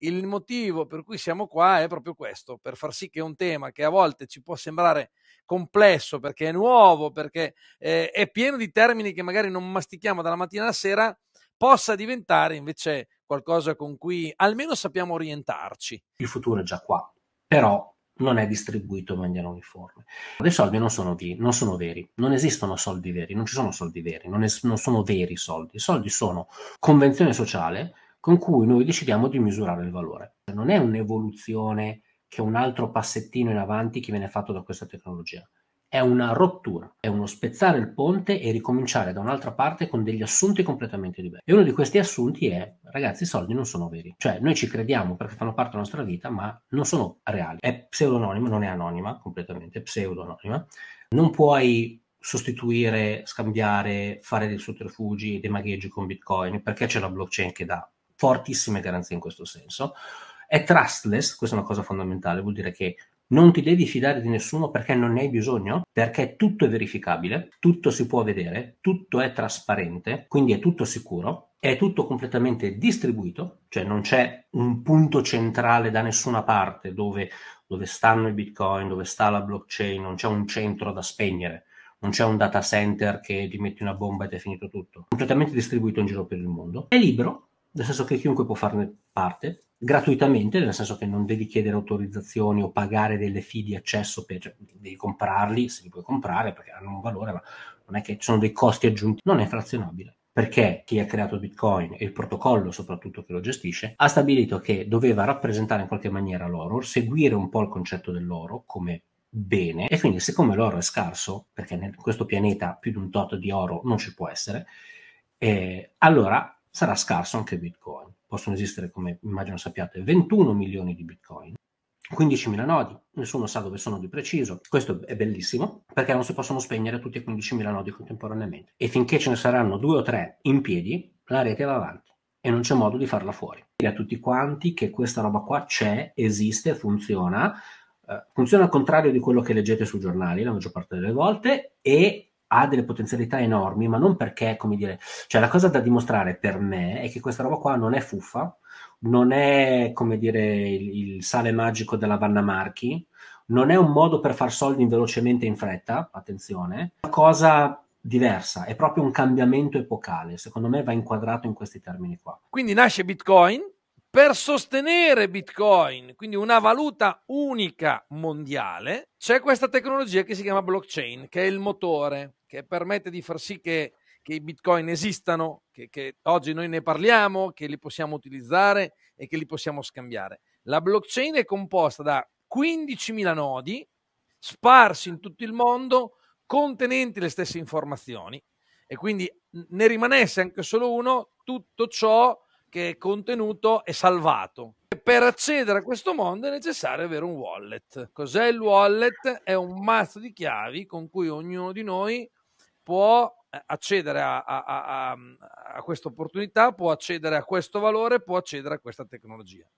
il motivo per cui siamo qua è proprio questo, per far sì che un tema che a volte ci può sembrare complesso perché è nuovo, perché eh, è pieno di termini che magari non mastichiamo dalla mattina alla sera, possa diventare invece qualcosa con cui almeno sappiamo orientarci. Il futuro è già qua, però non è distribuito in maniera uniforme. I soldi non sono, vi- non sono, veri, non esistono soldi veri, non ci sono soldi veri, non, es- non sono veri soldi. I soldi sono convenzione sociale con cui noi decidiamo di misurare il valore. Non è un'evoluzione che è un altro passettino in avanti che viene fatto da questa tecnologia è una rottura, è uno spezzare il ponte e ricominciare da un'altra parte con degli assunti completamente diversi. E uno di questi assunti è, ragazzi, i soldi non sono veri. Cioè, noi ci crediamo perché fanno parte della nostra vita, ma non sono reali. È pseudonima, non è anonima completamente, pseudonima. Non puoi sostituire, scambiare, fare dei sotterfugi dei magheggi con Bitcoin perché c'è la blockchain che dà fortissime garanzie in questo senso. È trustless, questa è una cosa fondamentale, vuol dire che non ti devi fidare di nessuno perché non ne hai bisogno, perché tutto è verificabile, tutto si può vedere, tutto è trasparente, quindi è tutto sicuro, è tutto completamente distribuito, cioè non c'è un punto centrale da nessuna parte dove, dove stanno i bitcoin, dove sta la blockchain, non c'è un centro da spegnere non c'è un data center che ti metti una bomba e ti è finito tutto. Completamente distribuito in giro per il mondo. È libero, nel senso che chiunque può farne parte, gratuitamente, nel senso che non devi chiedere autorizzazioni o pagare delle fee di accesso, per, cioè, devi comprarli, se li puoi comprare perché hanno un valore, ma non è che ci sono dei costi aggiunti, non è frazionabile. Perché chi ha creato Bitcoin e il protocollo soprattutto che lo gestisce ha stabilito che doveva rappresentare in qualche maniera l'oro, seguire un po' il concetto dell'oro come bene e quindi siccome l'oro è scarso, perché in questo pianeta più di un tot di oro non ci può essere, eh, allora sarà scarso anche Bitcoin. Possono esistere, come immagino sappiate, 21 milioni di Bitcoin, 15.000 nodi, nessuno sa dove sono di preciso. Questo è bellissimo perché non si possono spegnere tutti e 15.000 nodi contemporaneamente. E finché ce ne saranno due o tre in piedi, la rete va avanti e non c'è modo di farla fuori. Dire a tutti quanti che questa roba qua c'è, esiste, funziona. Uh, funziona al contrario di quello che leggete sui giornali la maggior parte delle volte e ha delle potenzialità enormi, ma non perché, come dire, cioè la cosa da dimostrare per me è che questa roba qua non è fuffa, non è, come dire, il, il sale magico della Vanna Marchi, non è un modo per far soldi velocemente in fretta, attenzione, è una cosa diversa, è proprio un cambiamento epocale, secondo me va inquadrato in questi termini qua. Quindi nasce Bitcoin, per sostenere Bitcoin, quindi una valuta unica mondiale, c'è questa tecnologia che si chiama blockchain, che è il motore, che permette di far sì che, che i Bitcoin esistano, che, che oggi noi ne parliamo, che li possiamo utilizzare e che li possiamo scambiare. La blockchain è composta da 15.000 nodi sparsi in tutto il mondo, contenenti le stesse informazioni e quindi ne rimanesse anche solo uno, tutto ciò che è contenuto è salvato. Per accedere a questo mondo è necessario avere un wallet. Cos'è il wallet? È un mazzo di chiavi con cui ognuno di noi può eh, accedere a, a, a, a questa opportunità, può accedere a questo valore, può accedere a questa tecnologia.